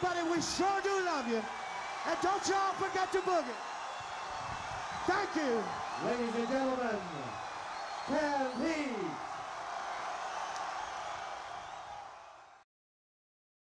Everybody, We sure do love you. And don't y'all forget to boogie. Thank you. Ladies and gentlemen, can he